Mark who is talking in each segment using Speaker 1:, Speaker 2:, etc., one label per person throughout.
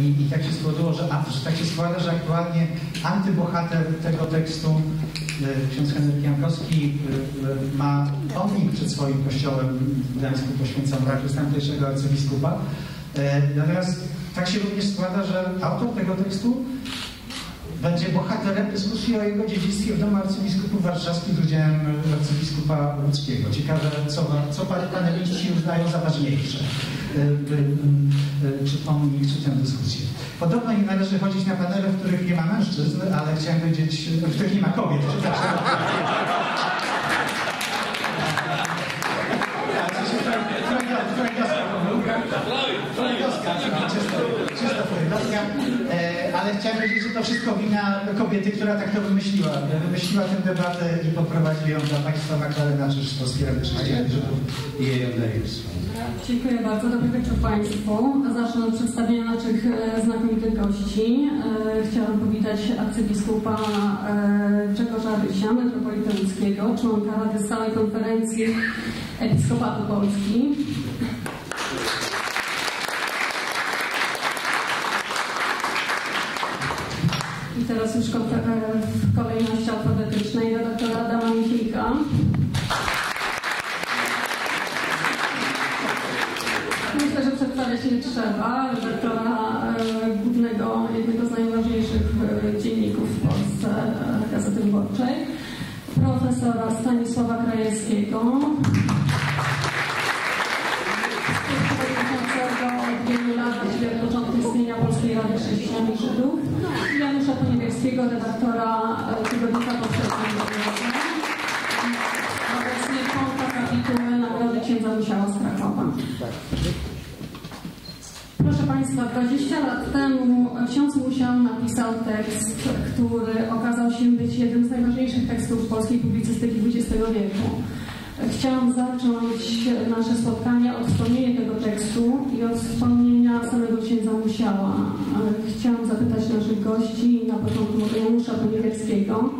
Speaker 1: I, I tak się składało, że, a, tak się składa, że aktualnie antybohater tego tekstu, ksiądz Henryk Jankowski, ma pomnik przed swoim kościołem w Gdańsku poświęcony tak, tamtejszego arcybiskupa. Natomiast tak się również składa, że autor tego tekstu będzie bohaterem dyskusji o jego dziedzictwie w domu arcybiskupów warszawskich z udziałem arcybiskupa łódzkiego. Ciekawe, co, co paneliści uznają za ważniejsze. Y, y, y, czy pomnik, czy tę dyskusję. Podobno nie należy chodzić na panele, w których nie ma mężczyzn, ale chciałem powiedzieć, w których nie ma kobiet, przepraszam. Powiedzieć, że to wszystko wina kobiety, która tak to wymyśliła. Wymyśliła tę debatę i poprowadził ją dla Państwa Magdalena Rady Chrześcijan Żydów i jej
Speaker 2: Dziękuję bardzo. Dobry wieczór Państwu. Zacznę od przedstawienia naszych e, znakomitych gości. E, chciałam powitać arcybiskupa Grzegorza Rysia, metropolita łódzkiego, członka Rady Stałej Konferencji Episkopatu Polski. I teraz już w kolejności alfabetycznej redaktora Adama Michika. Myślę, że przedstawiać nie trzeba. Redaktora istnienia Polskiej Rady Chrześcijan i Żydów. I Janusza Poniewierskiego, redaktora Tygodnika Powszechnego. Obecnie członka kapituły Nagrody Księdza Musiała z Krakowa. Proszę Państwa, 20 lat temu ksiądz Musiał napisał tekst, który okazał się być jednym z najważniejszych tekstów polskiej publicystyki XX wieku. Chciałam zacząć nasze spotkanie od wspomnienia tego tekstu i od wspomnienia samego księdza Musiała. Chciałam zapytać naszych gości, na początku może Janusza Poniewierskiego,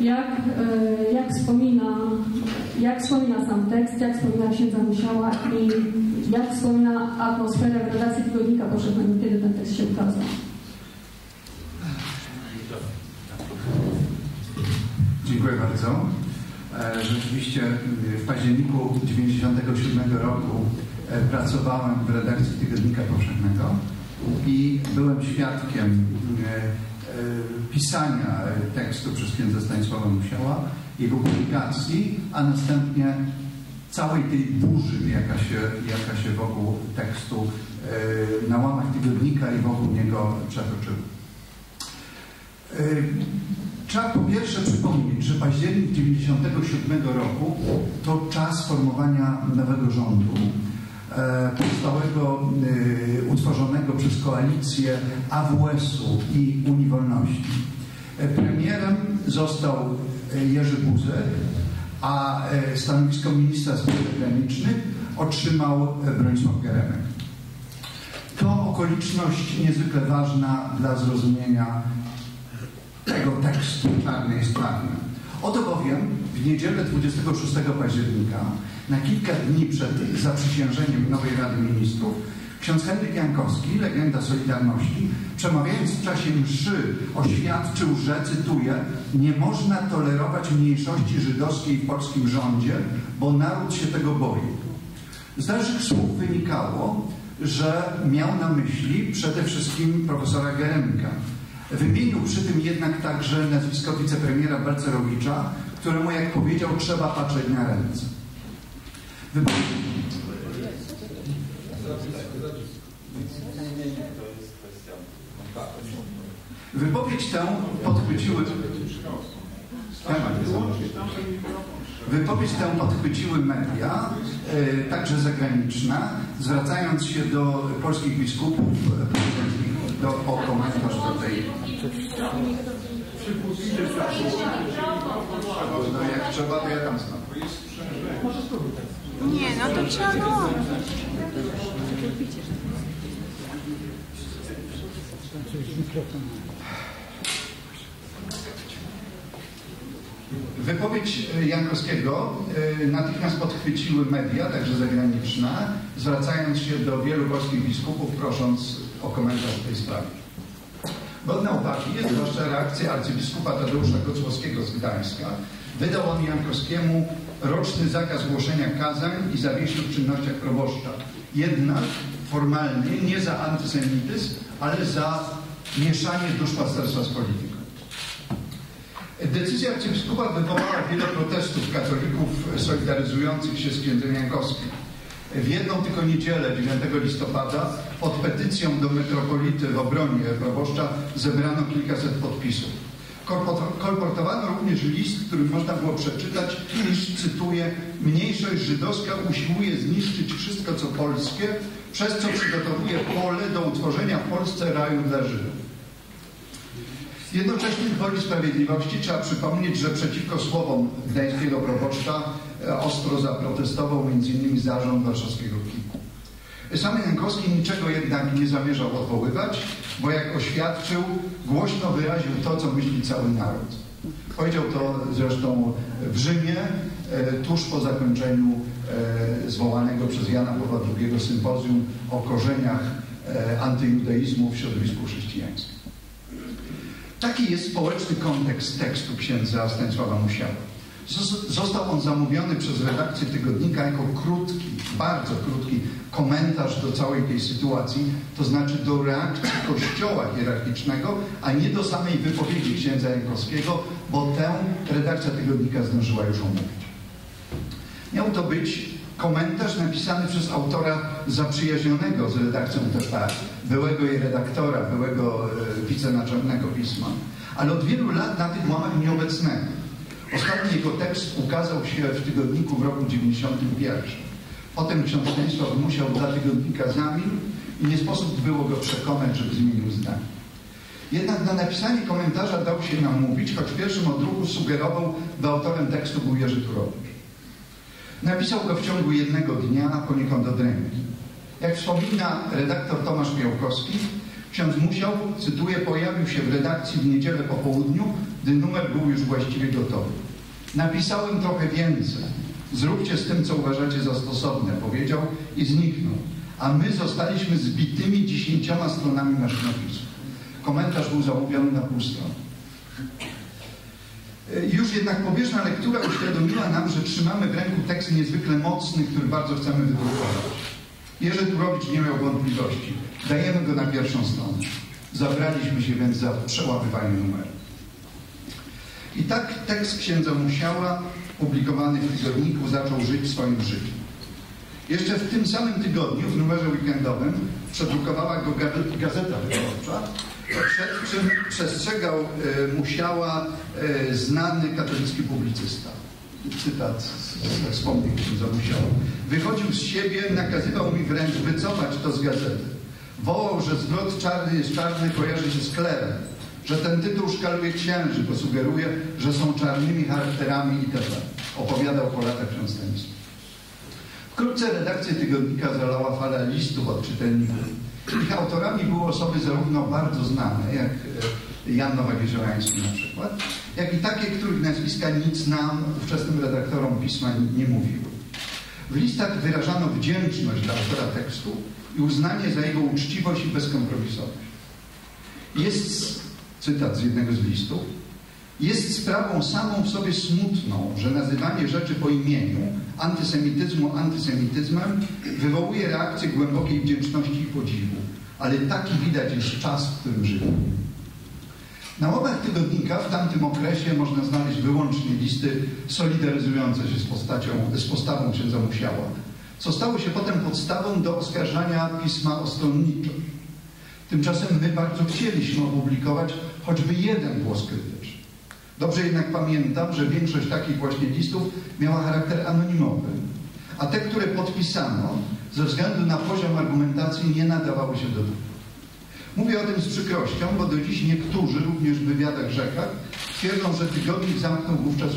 Speaker 2: jak, e, jak, wspomina, jak wspomina sam tekst, jak wspomina księdza Musiała i jak wspomina atmosferę w redakcji Tygodnika Powszechnego, kiedy ten tekst się ukazał.
Speaker 3: Dziękuję bardzo. E, rzeczywiście w październiku 1997 roku e, pracowałem w redakcji Tygodnika Powszechnego i byłem świadkiem e, pisania tekstu przez księdza Stanisława Musiała, jego publikacji, a następnie całej tej burzy, jaka się, jaka się wokół tekstu na łamach tygodnika i wokół niego przetoczyła. Trzeba po pierwsze przypomnieć, że październik 1997 roku to czas formowania nowego rządu, e, powstałego, e, utworzonego przez koalicję AWS-u i Unii Wolności. E, premierem został Jerzy Buzek, a stanowisko ministra spraw zagranicznych otrzymał Bronisław Geremek. To okoliczność niezwykle ważna dla zrozumienia tego tekstu czarny jest czarny. Oto bowiem w niedzielę 26 października, na kilka dni przed zaprzysiężeniem nowej Rady Ministrów, ksiądz Henryk Jankowski, legenda Solidarności, przemawiając w czasie mszy, oświadczył, że, cytuję, nie można tolerować mniejszości żydowskiej w polskim rządzie, bo naród się tego boi. Z dalszych słów wynikało, że miał na myśli przede wszystkim profesora Geremka, Wymienił przy tym jednak także nazwisko wicepremiera Balcerowicza, któremu, jak powiedział, trzeba patrzeć na ręce. Wypowiedź tę podchwyciły... Wypowiedź tę podchwyciły media, e, także zagraniczne, zwracając się do polskich biskupów, do, o komentarz do tej... No jak trzeba, to ja tam znam.
Speaker 4: Nie, no to trzeba no.
Speaker 3: Wypowiedź Jankowskiego e, natychmiast podchwyciły media, także zagraniczne, zwracając się do wielu polskich biskupów, prosząc o komentarz w tej sprawie. Godna uwagi jest zwłaszcza reakcja arcybiskupa Tadeusza Kocłowskiego z Gdańska. Wydał on Jankowskiemu roczny zakaz głoszenia kazań i zawiesił w czynnościach proboszcza. Jednak formalnie nie za antysemityzm, ale za mieszanie duszpasterstwa z polityką. Decyzja arcybiskupa wywołała wiele protestów katolików solidaryzujących się z księdzem Jankowskim. W jedną tylko niedzielę, 9 listopada, pod petycją do metropolity w obronie proboszcza zebrano kilkaset podpisów. Kolportowano również list, w którym można było przeczytać, iż, cytuję, mniejszość żydowska usiłuje zniszczyć wszystko, co polskie, przez co przygotowuje pole do utworzenia w Polsce raju dla Żydów. Jednocześnie woli sprawiedliwości trzeba przypomnieć, że przeciwko słowom gdańskiego proboszcza e, ostro zaprotestował m.in. zarząd warszawskiego KIK-u. Sam Jankowski niczego jednak nie zamierzał odwoływać, bo jak oświadczył, głośno wyraził to, co myśli cały naród. Powiedział to zresztą w Rzymie, e, tuż po zakończeniu e, zwołanego przez Jana Pawła II sympozjum o korzeniach antyjudaizmu w środowisku chrześcijańskim. Taki jest społeczny kontekst tekstu księdza Stanisława Musiała. Został on zamówiony przez redakcję tygodnika jako krótki, bardzo krótki komentarz do całej tej sytuacji, to znaczy do reakcji kościoła hierarchicznego, a nie do samej wypowiedzi księdza Jankowskiego, bo tę redakcja tygodnika zdążyła już omówić. Miał to być komentarz napisany przez autora zaprzyjaźnionego z redakcją TP, byłego jej redaktora, byłego e, wicenaczelnego pisma, ale od wielu lat na tych łamach nieobecnego. Ostatni jego tekst ukazał się w tygodniku w roku 91. Potem ksiądz Stanisław musiał dla tygodnika zamilkł i nie sposób było go przekonać, żeby zmienił zdanie. Jednak na napisanie komentarza dał się namówić, choć w pierwszym odruchu sugerował, by autorem tekstu był Jerzy Turowicz. Napisał go w ciągu jednego dnia, poniekąd od ręki. Jak wspomina redaktor Tomasz Miałkowski, ksiądz Musiał, cytuję, pojawił się w redakcji w niedzielę po południu, gdy numer był już właściwie gotowy. Napisałem trochę więcej. Zróbcie z tym, co uważacie za stosowne, powiedział i zniknął. A my zostaliśmy zbitymi dziesięcioma stronami maszynopisu. Komentarz był zamówiony na pół strony. Już jednak pobieżna lektura uświadomiła nam, że trzymamy w ręku tekst niezwykle mocny, który bardzo chcemy wydrukować. Jerzy Turowicz nie miał wątpliwości. Dajemy go na pierwszą stronę. Zabraliśmy się więc za przełamywanie numeru. I tak tekst księdza Musiała, publikowany w tygodniku, zaczął żyć swoim życiem. Jeszcze w tym samym tygodniu, w numerze weekendowym, przedrukowała go Gazeta Wyborcza, przed czym przestrzegał e, musiała e, znany katolicki publicysta. Cytat ze wspomnień księdza Musiała. Wychodził z siebie, nakazywał mi wręcz wycofać to z gazety. Wołał, że zwrot czarny jest czarny, kojarzy się z klerem, że ten tytuł szkaluje księży, bo sugeruje, że są czarnymi charakterami itd. Opowiadał po latach Stanisław. Wkrótce redakcję tygodnika zalała fala listów od czytelników ich autorami były osoby zarówno bardzo znane, jak e, Jan Nowak-Jeziorański na przykład, jak i takie, których nazwiska nic nam, ówczesnym redaktorom pisma, nie mówiły. W listach wyrażano wdzięczność dla autora tekstu i uznanie za jego uczciwość i bezkompromisowość. Jest, cytat z jednego z listów, jest sprawą samą w sobie smutną, że nazywanie rzeczy po imieniu antysemityzmu antysemityzmem wywołuje reakcję głębokiej wdzięczności i podziwu. Ale taki widać jest czas, w którym żyjemy. Na łamach tygodnika w tamtym okresie można znaleźć wyłącznie listy solidaryzujące się z, postacią, z postawą księdza Musiała, co stało się potem podstawą do oskarżania pisma o stronniczość. Tymczasem my bardzo chcieliśmy opublikować choćby jeden głos krytyczny. Dobrze jednak pamiętam, że większość takich właśnie listów miała charakter anonimowy, a te, które podpisano, ze względu na poziom argumentacji nie nadawały się do druku. Mówię o tym z przykrością, bo do dziś niektórzy, również w wywiadach rzekach, twierdzą, że tygodnik zamknął wówczas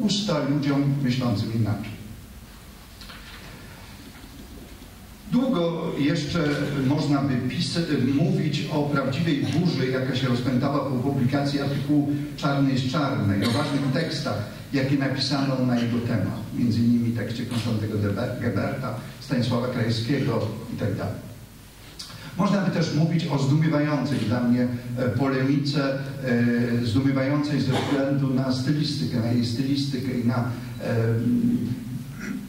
Speaker 3: usta ludziom myślącym inaczej. Długo jeszcze można by mówić o prawdziwej burzy, jaka się rozpętała po publikacji artykułu Czarny z Czarnej, o ważnych tekstach, jakie napisano na jego temat, między innymi tekście Konstantego Geberta, Stanisława Krajewskiego itd. Można by też mówić o zdumiewającej dla mnie e, polemice, e, zdumiewającej ze względu na stylistykę, na jej stylistykę i na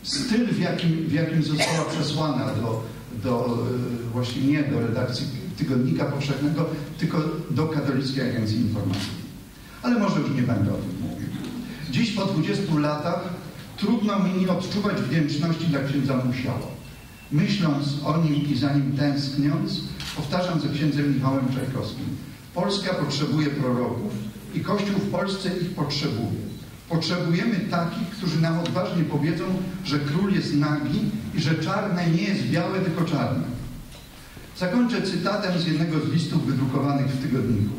Speaker 3: styl, w jakim, w jakim została przesłana do, do, e, właśnie nie do redakcji Tygodnika Powszechnego, tylko do Katolickiej Agencji Informacji. Ale może już nie będę o tym mówił. Dziś po 20 latach trudno mi nie odczuwać wdzięczności dla księdza Musiała. Myśląc o nim i za nim tęskniąc, powtarzam ze księdzem Michałem Czajkowskim. Polska potrzebuje proroków i Kościół w Polsce ich potrzebuje. Potrzebujemy takich, którzy nam odważnie powiedzą, że król jest nagi i że czarne nie jest białe, tylko czarne. Zakończę cytatem z jednego z listów wydrukowanych w tygodniku.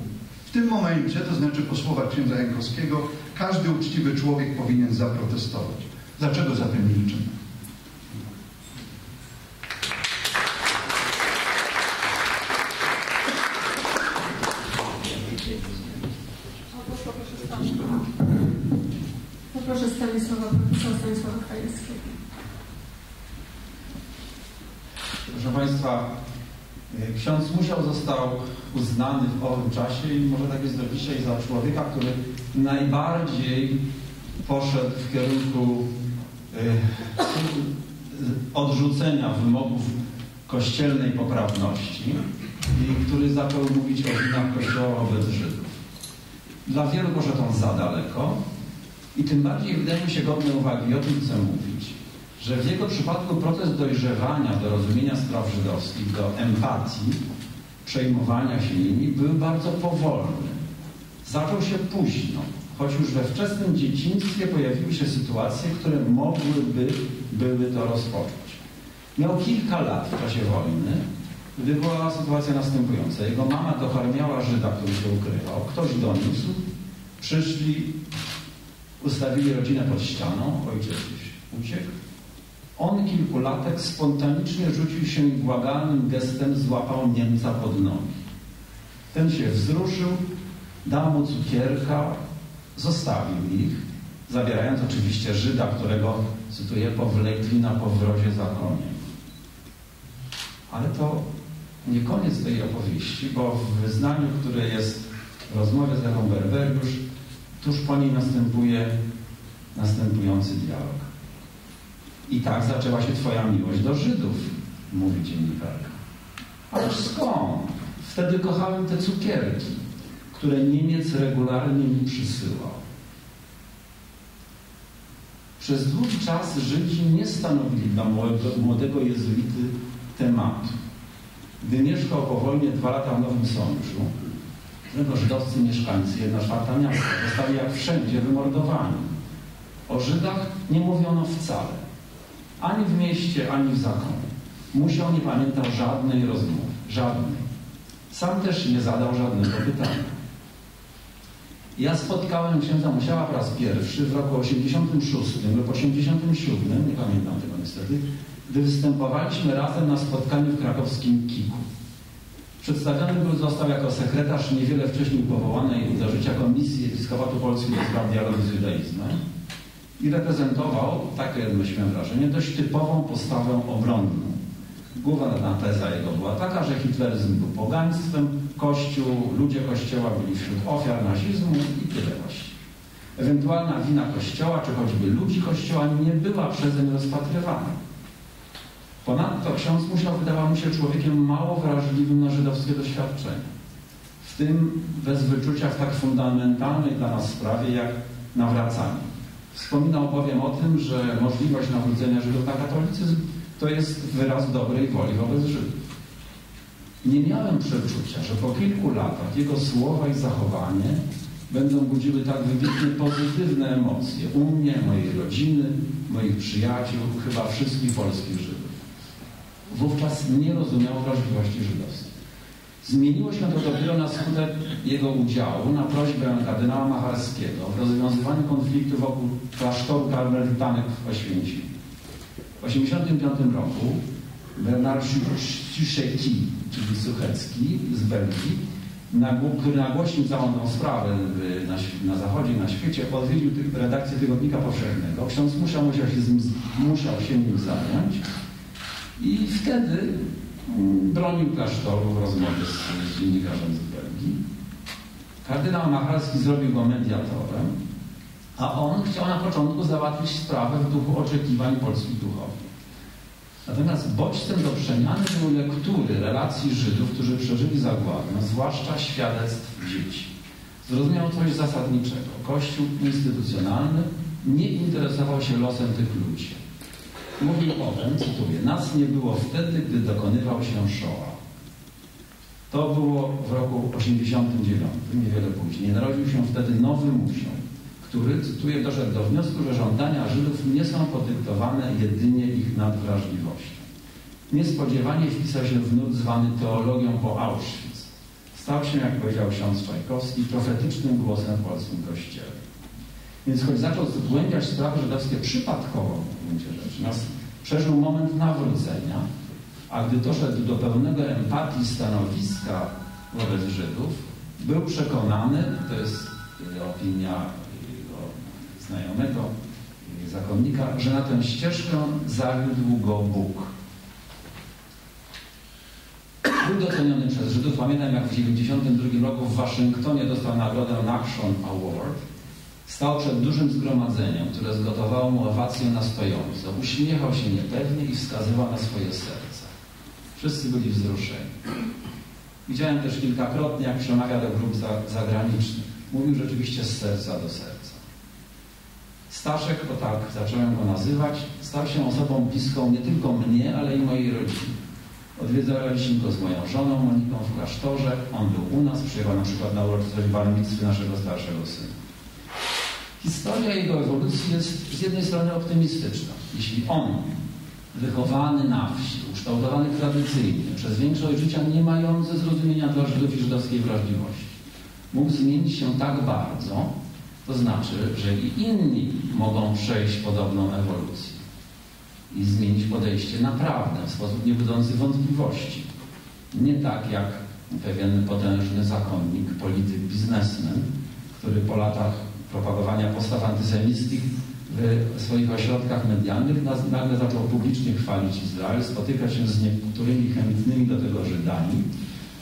Speaker 3: W tym momencie, to znaczy po słowach księdza Jankowskiego, każdy uczciwy człowiek powinien zaprotestować. Dlaczego zatem milczymy?
Speaker 2: Poproszę Stanisława, profesora Stanisława Krajewskiego.
Speaker 5: Proszę Państwa, y, ksiądz Musiał został uznany w owym czasie i może tak jest do dzisiaj za człowieka, który najbardziej poszedł w kierunku y, odrzucenia wymogów kościelnej poprawności i który zaczął mówić o winach Kościoła wobec Żydów. Dla wielu poszedł on za daleko i tym bardziej wydaje mi się godne uwagi, o tym chcę mówić, że w jego przypadku proces dojrzewania do rozumienia spraw żydowskich, do empatii, przejmowania się nimi był bardzo powolny. Zaczął się późno, choć już we wczesnym dzieciństwie pojawiły się sytuacje, które mogłyby były to rozpocząć. Miał kilka lat w czasie wojny, gdy była sytuacja następująca. Jego mama dokarmiała Żyda, który się ukrywał. Ktoś doniósł, przyszli, ustawili rodzinę pod ścianą, ojciec uciekł. On kilkulatek spontanicznie rzucił się i błagalnym gestem złapał Niemca pod nogi. Ten się wzruszył, dał mu cukierka, zostawił ich, zabierając oczywiście Żyda, którego, cytuję, powlekli na powrozie za koniem. Ale to nie koniec tej opowieści, bo w wyznaniu, które jest w rozmowie z Lechą Berberiusz, tuż po niej następuje następujący dialog. I tak zaczęła się Twoja miłość do Żydów, mówi dziennikarka. Ależ skąd? Wtedy kochałem te cukierki, które Niemiec regularnie mi przysyłał. Przez długi czas Żydzi nie stanowili dla młodego, jezuity tematu. Gdy mieszkał po wojnie dwa lata w Nowym Sączu, którego żydowscy mieszkańcy, jedna czwarta miasta, zostali jak wszędzie wymordowani. O Żydach nie mówiono wcale. Ani w mieście, ani w zakonie. Musiał nie pamiętał żadnej rozmowy. Żadnej. Sam też nie zadał żadnego pytania. Ja spotkałem księdza Musiała po raz pierwszy w roku 86 lub 87, nie pamiętam tego niestety, gdy występowaliśmy razem na spotkaniu w krakowskim KIK-u. Przedstawiony był został jako sekretarz niewiele wcześniej powołanej do życia Komisji Episkopatu Polskiego do spraw dialogu z judaizmem i reprezentował, takie odnosiłem wrażenie, dość typową postawę obronną. Główna teza jego była taka, że hitleryzm był pogaństwem, Kościół, ludzie Kościoła byli wśród ofiar nazizmu i tyle właśnie. Ewentualna wina Kościoła, czy choćby ludzi Kościoła nie była przezeń rozpatrywana. Ponadto ksiądz musiał, wydawał mi się, człowiekiem mało wrażliwym na żydowskie doświadczenia. W tym bez wyczucia w tak fundamentalnej dla nas sprawie jak nawracanie. Wspominał bowiem o tym, że możliwość nawrócenia Żydów na katolicyzm to jest wyraz dobrej woli wobec Żydów. Nie miałem przeczucia, że po kilku latach jego słowa i zachowanie będą budziły tak wybitnie pozytywne emocje u mnie, mojej rodziny, moich przyjaciół, chyba wszystkich polskich Żydów wówczas nie rozumiał wrażliwości żydowskiej. Zmieniło się to dopiero na skutek jego udziału na prośbę kardynała Macharskiego w rozwiązywaniu konfliktu wokół klasztoru karmelitanek w Oświęcimiu. W 1985 roku Bernard Suchecki, czyli Suchecki z Belgii, który nagłośnił całą tą sprawę na, na Zachodzie, na świecie, odwiedził redakcję Tygodnika Powszechnego. Ksiądz musiał, musiał, się, musiał się nim zająć i wtedy bronił klasztoru w rozmowie z, z dziennikarzem z Belgii. Kardynał Machalski zrobił go mediatorem, a on chciał na początku załatwić sprawę w duchu oczekiwań polskich duchownych. Natomiast bodźcem do przemiany były lektury relacji Żydów, którzy przeżyli zagładę, zwłaszcza świadectw dzieci. Zrozumiał coś zasadniczego. Kościół instytucjonalny nie interesował się losem tych ludzi. Mówił potem, cytuję, nas nie było wtedy, gdy dokonywał się Shoah. To było w roku 89, niewiele później. Narodził się wtedy nowy musiał, który, cytuję, doszedł do wniosku, że żądania Żydów nie są podyktowane jedynie ich nadwrażliwością. Niespodziewanie wpisał się w nurt zwany teologią po Auschwitz. Stał się, jak powiedział ksiądz Czajkowski, profetycznym głosem w polskim kościele. Więc choć zaczął zgłębiać sprawy żydowskie przypadkowo, w gruncie rzeczy, nas przeżył moment nawrócenia, a gdy doszedł do pełnego empatii stanowiska wobec Żydów, był przekonany, to jest opinia znajomego zakonnika, że na tę ścieżkę zawiódł go Bóg. Był doceniony przez Żydów. Pamiętam, jak w 1992 roku w Waszyngtonie dostał nagrodę Nation Award. Stał przed dużym zgromadzeniem, które zgotowało mu owację na stojąco. Uśmiechał się niepewnie i wskazywał na swoje serce. Wszyscy byli wzruszeni. Widziałem też kilkakrotnie, jak przemawia do grup zagranicznych. Mówił rzeczywiście z serca do serca. Staszek, bo tak zacząłem go nazywać, stał się osobą bliską nie tylko mnie, ale i mojej rodziny. Odwiedzaliśmy go z moją żoną Moniką w klasztorze. On był u nas, przyjechał na przykład na uroczystość barmictwy naszego starszego syna. Historia jego ewolucji jest z jednej strony optymistyczna. Jeśli on, wychowany na wsi, ukształtowany tradycyjnie, przez większość życia nie mający zrozumienia dla Żydów i żydowskiej wrażliwości, mógł zmienić się tak bardzo, to znaczy, że i inni mogą przejść podobną ewolucję i zmienić podejście naprawdę w sposób niebudzący wątpliwości. Nie tak jak pewien potężny zakonnik, polityk, biznesmen, który po latach propagowania postaw antysemickich w swoich ośrodkach medialnych nagle zaczął publicznie chwalić Izrael, spotykać się z niektórymi chętnymi do tego Żydami,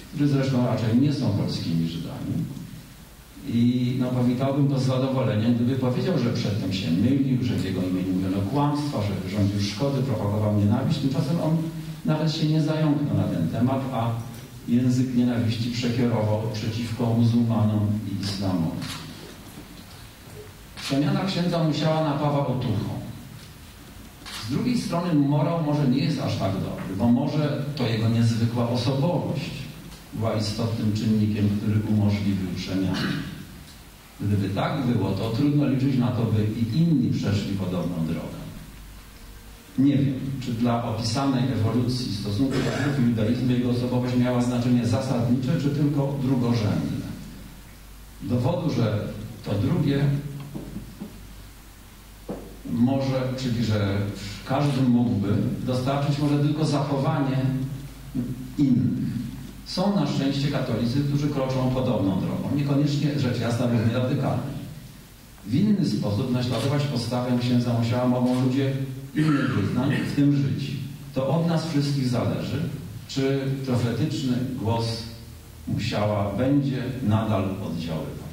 Speaker 5: którzy zresztą raczej nie są polskimi Żydami, i no, powitałbym to z zadowoleniem, gdyby powiedział, że przedtem się mylił, że w jego imieniu mówiono kłamstwa, że wyrządził szkody, propagował nienawiść. Tymczasem on nawet się nie zająknął na ten temat, a język nienawiści przekierował przeciwko muzułmanom i islamowi. Przemiana księdza musiała napawa otuchą. Z drugiej strony morał może nie jest aż tak dobry, bo może to jego niezwykła osobowość była istotnym czynnikiem, który umożliwił przemianę. Gdyby tak było, to trudno liczyć na to, by i inni przeszli podobną drogę. Nie wiem, czy dla opisanej ewolucji stosunku do i judaizmu jego osobowość miała znaczenie zasadnicze, czy tylko drugorzędne. Dowodu, że to drugie może, czyli że każdy mógłby dostarczyć może tylko zachowanie innych. Są na szczęście katolicy, którzy kroczą podobną drogą. Niekoniecznie, rzecz jasna, równie radykalnie. W inny sposób naśladować postawę księdza musiała mogą ludzie innych wyznań, w tym żyć. To od nas wszystkich zależy, czy profetyczny głos musiała będzie nadal oddziaływać.